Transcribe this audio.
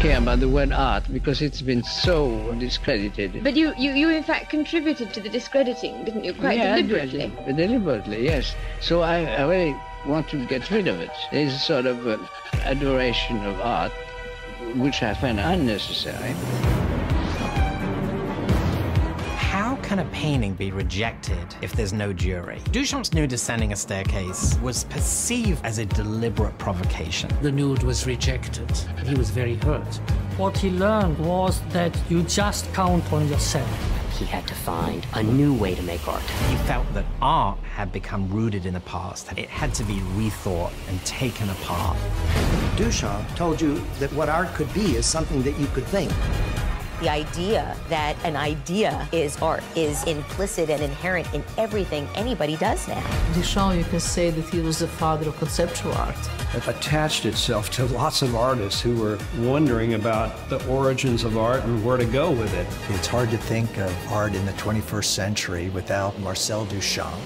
care about the word art because it's been so discredited. But you, you, you in fact contributed to the discrediting, didn't you? Quite yeah, deliberately. yes, deliberately, yes. So I, I really want to get rid of it. There's a sort of uh, adoration of art, which I find unnecessary. Can a painting be rejected if there's no jury? Duchamp's nude descending a staircase was perceived as a deliberate provocation. The nude was rejected. He was very hurt. What he learned was that you just count on yourself. He had to find a new way to make art. He felt that art had become rooted in the past. It had to be rethought and taken apart. Duchamp told you that what art could be is something that you could think. The idea that an idea is art is implicit and inherent in everything anybody does now. Duchamp, you can say that he was the father of conceptual art. It attached itself to lots of artists who were wondering about the origins of art and where to go with it. It's hard to think of art in the 21st century without Marcel Duchamp.